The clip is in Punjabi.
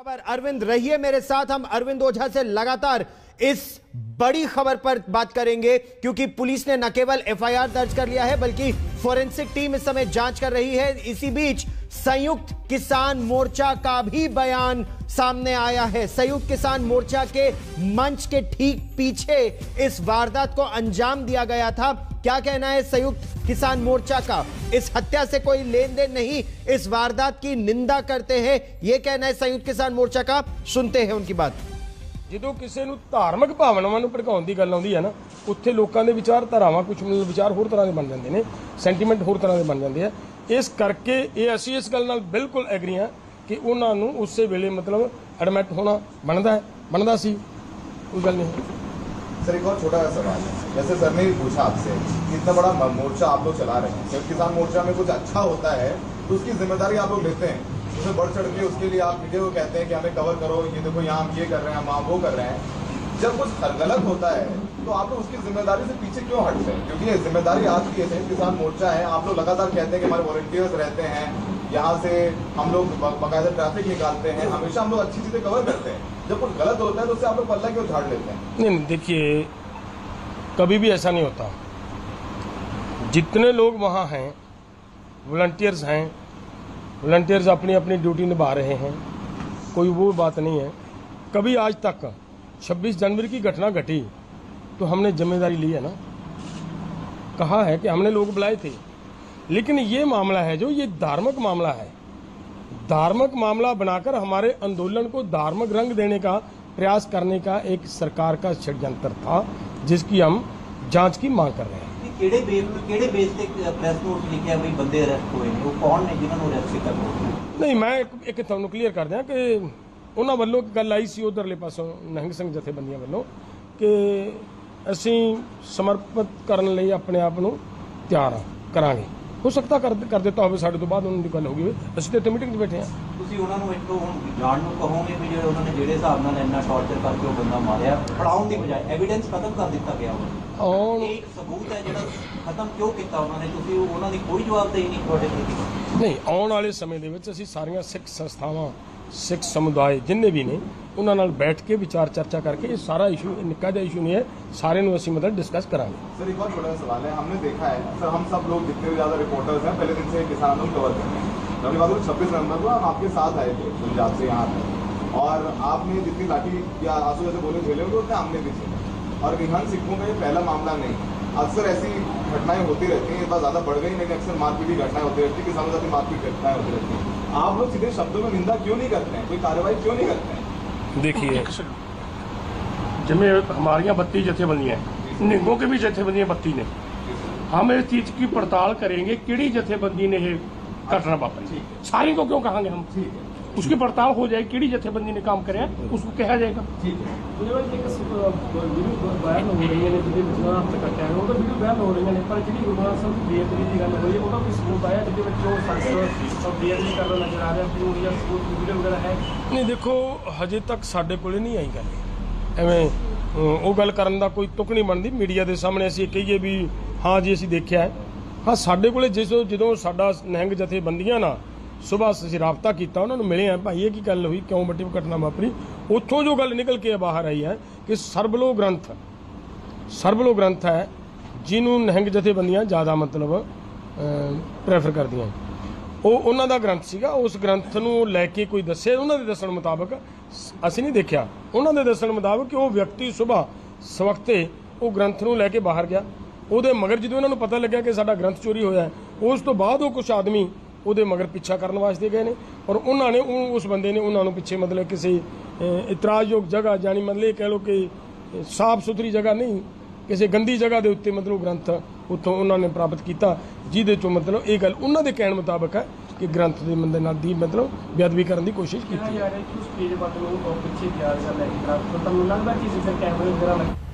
खबर अरविंद, रहिए मेरे साथ। हम अरविंद ओझा से लगातार इस बड़ी खबर पर बात करेंगे, क्योंकि पुलिस ने न केवल एफआईआर दर्ज कर लिया है, बल्कि फोरेंसिक टीम इस समय जाँच कर रही है। इसी बीच संयुक्त किसान मोर्चा का भी बयान सामने आया है। संयुक्त किसान मोर्चा के मंच के ठीक पीछे इस वारदात को अंजाम दिया गया था। क्या कहना है संयुक्त किसान मोर्चा का? इस हत्या से कोई लेन देन नहीं, इस वारदात की निंदा करते हैं। यह कहना है संयुक्त किसान मोर्चा का। सुनते हैं उनकी बात। ਜਦੋਂ ਕਿਸੇ ਨੂੰ ਧਾਰਮਿਕ ਭਾਵਨਾਵਾਂ ਨੂੰ ਭੜਕਾਉਣ ਦੀ ਗੱਲ ਆਉਂਦੀ ਹੈ ਨਾ ਉੱਥੇ ਲੋਕਾਂ ਦੇ ਵਿਚਾਰ ਧਾਰਾਵਾਂ ਕੁਝ ਮਤਲਬ ਵਿਚਾਰ ਹੋਰ ਤਰ੍ਹਾਂ ਦੇ ਬਣ ਜਾਂਦੇ ਨੇ ਸੈਂਟੀਮੈਂਟ ਹੋਰ ਤਰ੍ਹਾਂ ਦੇ ਬਣ ਜਾਂਦੇ ਆ ਇਸ ਕਰਕੇ ਇਹ ਅਸੀਂ ਇਸ ਗੱਲ ਨਾਲ ਬਿਲਕੁਲ ਐਗਰੀ ਹਾਂ ਕਿ ਉਹਨਾਂ ਨੂੰ ਉਸੇ ਵੇਲੇ ਮਤਲਬ ਐਡਮਿਟ ਹੋਣਾ ਬਣਦਾ ਹੈ ਬਣਦਾ ਸੀ ਕੋਈ ਗੱਲ ਨਹੀਂ सर एक और छोटा सा सवाल है जैसे सर ने भी पूछा आपसे कि इतना बड़ा म- मोर्चा आप लोग चला रहे हैं जब किसान मोर्चा में कुछ अच्छा होता है तो उसकी जिम्मेदारी आप लोग लेते हैं उसमें बढ़ चढ़ के उसके लिए आप मीडिया को कहते हैं कि हमें कवर करो, ये देखो यहाँ हम ये कर रहे हैं, हम वो कर रहे हैं। जब कुछ गलत होता है तो आप लोग उसकी ज़िम्मेदारी से पीछे क्यों हटते हैं? क्योंकि ये ज़िम्मेदारी आज की है, किसान मोर्चा है, आप लोग लगातार कहते हैं कि हमारे वॉलंटियर्स रहते हैं, यहाँ से हम लोग बाकायदा ट्रैफ़िक निकालते हैं, हमेशा हम लोग अच्छी चीज़ें कवर करते हैं। जब कुछ गलत होता है तो उससे आप लोग पल्ला क्यों झाड़ लेते हैं? नहीं, देखिए, कभी भी ऐसा नहीं होता। जितने लोग वहाँ हैं वॉलंटियर्स हैं वॉलंटियर्स अपनी अपनी ड्यूटी निभा रहे हैं। कोई वो बात नहीं है। कभी आज तक 26 जनवरी की घटना घटी तो हमने ज़िम्मेदारी ली है ना? कहा है कि हमने लोग बुलाए थे। लेकिन ये मामला है जो ये धार्मिक मामला है। धार्मिक मामला बनाकर हमारे आंदोलन को धार्मिक रंग देने का, प्रयास करने का एक सरकार का षड्यंत्र था, जिसकी हम जाँच की मांग कर रहे हैं। ਕਿਹੜੇ ਬੇਸ ਕਿਹੜੇ ਬੇਸ ਤੇ ਪ੍ਰੈਸ ਨੋਟ ਲਿਖਿਆ ਵੀ ਬੰਦੇ ਅਰੈਸਟ ਹੋਏ ਨੇ? ਉਹ ਕੌਣ ਨੇ ਜਿਨ੍ਹਾਂ ਨੂੰ ਅਰੈਸਟ ਕੀਤਾ ਗਿਆ ਨਹੀਂ, ਮੈਂ ਇੱਕ ਇੱਕ ਤੁਹਾਨੂੰ ਕਲੀਅਰ ਕਰ ਦਿਆਂ ਕਿ ਉਹਨਾਂ ਵੱਲੋਂ ਇੱਕ ਗੱਲ ਆਈ ਸੀ ਉਧਰਲੇ ਪਾਸੋਂ ਨਿਹੰਗ ਸਿੰਘ ਜਥੇਬੰਦੀਆਂ ਵੱਲੋਂ ਕਿ ਅਸੀਂ ਸਮਰਪਿਤ ਕਰਨ ਲਈ ਆਪਣੇ ਆਪ ਨੂੰ ਤਿਆਰ ਹਾਂ ਕਰਾਂਗੇ। ਹੋ ਸਕਦਾ ਕਰ ਕਰ ਦਿੱਤਾ ਹੋਵੇ ਸਾਡੇ ਤੋਂ ਬਾਅਦ ਉਹਨਾਂ ਦੀ ਗੱਲ ਹੋ ਗਈ ਹੋਵੇ। ਅਸੀਂ ਤਾਂ ਇੱਥੇ ਮੀਟਿੰਗ 'ਚ ਬੈਠੇ ਹਾਂ। ਤੁਸੀਂ ਉਹਨਾਂ ਨੂੰ ਇੱਕ ਹੁਣ ਜਾਣ ਨੂੰ ਕਹੋਗੇ ਵੀ ਜਿਹੜੇ ਉਹਨਾਂ ਨੇ ਜਿਹੜੇ ਹਿਸਾਬ ਨਾਲ ਇੰਨਾ ਟੌਰਚਰ ਕਰਕੇ ਉਹ ਬੰਦਾ ਮਾਰਿਆ ਫੜਾਉਣ ਦੀ ਬਜਾਏ ਐਵੀਡੈਂਸ ਖਤਮ ਕਰ ਦਿੱਤਾ ਗਿਆ ਵਾ ਔਰ ਇਹ ਇੱਕ ਸਬੂਤ ਹੈ ਜਿਹੜਾ ਖਤਮ ਕਿਉਂ ਕੀਤਾ ਉਹਨਾਂ ਨੇ? ਤੁਸੀਂ ਉਹਨਾਂ ਦੀ ਕੋਈ ਜਵਾਬਦੇਹੀ ਨਹੀਂ ਤੁਹਾਡੇ ਪ੍ਰਤੀ। ਨਹੀਂ ਆਉਣ ਵਾਲੇ ਸਮੇਂ ਦੇ ਵਿੱਚ ਅਸੀਂ ਸਾਰੀਆਂ ਸਿੱਖ ਸੰਸਥਾਵਾਂ ਸਿੱਖ ਸਮੁਦਾਇ ਜਿੰਨੇ ਵੀ ਨੇ ਉਹਨਾਂ ਨਾਲ ਬੈਠ ਕੇ ਵਿਚਾਰ ਚਰਚਾ ਕਰਕੇ ਇਹ ਸਾਰਾ ਇਸ਼ੂ ਨਿੱਕਾ ਜਿਹਾ ਇਸ਼ੂ ਨਹੀਂ ਹੈ ਸਾਰੇ ਨੂੰ ਅਸੀਂ ਮਤਲਬ ਡਿਸਕਸ ਕਰਾਂਗੇ सर एक और छोटा सा सवाल है हमने देखा है सर हम सब लोग जितने भी ज्यादा रिपोर्टर्स हैं पहले दिन से किसान आंदोलन कवर कर रहे हैं रबी बात छब्बीस नवंबर को हम आपके साथ आए थे पंजाब से यहाँ तक और आपने जितनी लाठी या आंसू जैसे बोले झेले होंगे उतने हमने भी झेले और रिहान सिखों का ये पहला मामला नहीं अक्सर ऐसी घटनाएँ होती रहती हैं इस बार ज़्यादा बढ़ गई लेकिन अक्सर मारपीट की घटनाएँ होती रहती है किसानों के साथ मारपीट घटनाएँ होती रहती हैं। आप लोग सीधे शब्दों में निंदा क्यों नहीं करते हैं? कोई कार्रवाई क्यों नहीं करते हैं? देखिए जिनमें हमारियाँ बत्तीस जथेबंदियाँ हैं निगों की भी जथेबंदियाँ बत्ती ने। हम इस चीज़ की पड़ताल करेंगे किड़ी जथेबंदी ने ये घटना वापरी सारी को क्यों कहेंगे हम? ठीक है। उसकी पड़ताल हो जाएगी किड़ी जथेबंदी ने काम करे उसको कहा जाएगा ठीक है ਉਹਦੇ ਵਿੱਚ ਇੱਕ ਵੀਡੀਓ ਵਾਇਰਲ ਹੋ ਰਹੀਆਂ ਨੇ ਜਿਹਦੇ ਵਿੱਚ ਉਹਨਾਂ ਹੱਥ ਕੱਟਿਆ ਗਿਆ ਉਹਦਾ ਵੀਡੀਓ ਵਾਇਰਲ ਹੋ ਰਹੀਆਂ ਨੇ ਪਰ ਜਿਹੜੀ ਗੁਰੂ ਗ੍ਰੰਥ ਸਾਹਿਬ ਦੀ ਬੇਅਦਬੀ ਦੀ ਗੱਲ ਹੋਈ ਹੈ ਉਹਦਾ ਕੋਈ ਸਬੂਤ ਆਇਆ ਜਿਹਦੇ ਵਿੱਚ ਉਹ ਸਖਤ ਔਰ ਬੇਅਦਬੀ ਕਰਦਾ ਨਜ਼ਰ ਆ ਰਿਹਾ ਕੋਈ ਜਾਂ ਸਬੂਤ ਵੀਡੀਓ ਵਗੈਰਾ ਹੈ ਨਹੀਂ ਦੇਖੋ ਹਜੇ ਤੱਕ ਸਾਡੇ ਕੋਲੇ ਨਹੀਂ ਆਈ ਗੱਲ ਐਵੇਂ ਅਮ, ਉਹ ਗੱਲ ਕਰਨ ਦਾ ਕੋਈ ਤੁਕ ਨਹੀਂ ਬਣਦੀ ਮੀਡੀਆ ਦੇ ਸਾਹਮਣੇ ਅਸੀਂ ਇਹ ਕਹੀਏ ਵੀ ਹਾਂ ਜੀ ਅਸੀਂ ਦੇਖਿਆ ਹੈ ਹਾਂ ਸਾਡੇ ਕੋਲੇ ਜਿਸ ਜਦੋਂ ਸਾਡਾ ਨਿਹੰਗ ਜਥੇਬੰਦੀਆਂ ਨਾਲ ਸਵੇਰ ਅਸੀਂ ਰਾਬਤਾ ਕੀਤਾ, ਉਹਨਾਂ ਨੂੰ ਮਿਲੇ ਆ, ਭਾਈ ਇਹ ਕੀ ਗੱਲ ਹੋਈ, ਕਿਉਂ ਵੱਡੀ ਘਟਨਾ ਵਾਪਰੀ? ਉੱਥੋਂ ਜੋ ਗੱਲ ਨਿਕਲ ਕੇ ਬਾਹਰ ਆਈ ਹੈ ਕਿ ਸਰਬਲੋ ਗ੍ਰੰਥ ਸਰਬਲੋ ਗ੍ਰੰਥ ਹੈ, ਜਿਹਨੂੰ ਨਹਿੰਗ ਜਥੇਬੰਦੀਆਂ ਜ਼ਿਆਦਾ ਮਤਲਬ ਪ੍ਰੈਫਰ ਕਰਦੀਆਂ ਉਹ ਉਹਨਾਂ ਦਾ ਗ੍ਰੰਥ ਸੀਗਾ, ਉਸ ਗ੍ਰੰਥ ਨੂੰ ਲੈ ਕੇ ਕੋਈ ਦੱਸੇ, ਉਹਨਾਂ ਦੇ ਦੱਸਣ ਮੁਤਾਬਕ, ਅਸੀਂ ਨਹੀਂ ਦੇਖਿਆ। ਉਹਨਾਂ ਦੇ ਦੱਸਣ ਮੁਤਾਬਕ ਕਿ ਉਹ ਵਿਅਕਤੀ ਸਵੇਰ ਸਵਖਤੇ ਉਹ ਗ੍ਰੰਥ ਨੂੰ ਲੈ ਕੇ ਬਾਹਰ ਗਿਆ। ਉਹਦੇ ਮਗਰ ਜਦੋਂ ਇਹਨਾਂ ਨੂੰ ਪਤਾ ਲੱਗਿਆ ਕਿ ਸਾਡਾ ਗ੍ਰੰਥ ਚੋਰੀ ਹੋਇਆ ਉਸ ਤੋਂ ਬਾਅਦ ਉਹ ਕੁਝ ਆਦਮੀ ਉਹਦੇ ਮਗਰ ਪਿੱਛਾ ਕਰਨ ਵਾਸਤੇ ਗਏ ਨੇ ਔਰ ਉਹਨਾਂ ਨੇ ਉਸ ਬੰਦੇ ਨੇ ਉਹਨਾਂ ਨੂੰ ਪਿੱਛੇ ਮਤਲਬ ਕਿਸੇ ਇਤਰਾਜ਼ਯੋਗ ਜਗ੍ਹਾ ਜਾਨੀ ਮਤਲਬ ਇਹ ਕਹਿ ਲਓ ਕਿ ਸਾਫ਼ ਸੁਥਰੀ ਜਗ੍ਹਾ ਨਹੀਂ ਕਿਸੇ ਗੰਦੀ ਜਗ੍ਹਾ ਦੇ ਉੱਤੇ ਮਤਲਬ ਗ੍ਰੰਥ ਉੱਥੋਂ ਉਹਨਾਂ ਨੇ ਪ੍ਰਾਪਤ ਕੀਤਾ ਜਿਹਦੇ ਚੋਂ ਮਤਲਬ ਇਹ ਗੱਲ ਉਹਨਾਂ ਦੇ ਕਹਿਣ ਮੁਤਾਬਕ ਹੈ ਕਿ ਗ੍ਰੰਥ ਦੇ ਬੰਦੇ ਨਾਲ ਦੀ ਮਤਲਬ ਬੇਅਦਬੀ ਕਰਨ ਦੀ ਕੋਸ਼ਿਸ਼ ਕੀਤੀ ਜਾ ਰਿਹਾ ਕਿ ਉਸ ਪੇਜ ਵੱਲ ਨੂੰ ਉਹ ਪਿੱਛੇ ਗਿਆ ਜਾਂ ਲੈ ਕੇ ਤਾਂ ਤੁਹਾਨੂੰ ਲੱਗਦਾ ਕਿ ਜਿਸ ਕੈਮਰੇ ਵਗੈਰਾ ਲੱਗੇ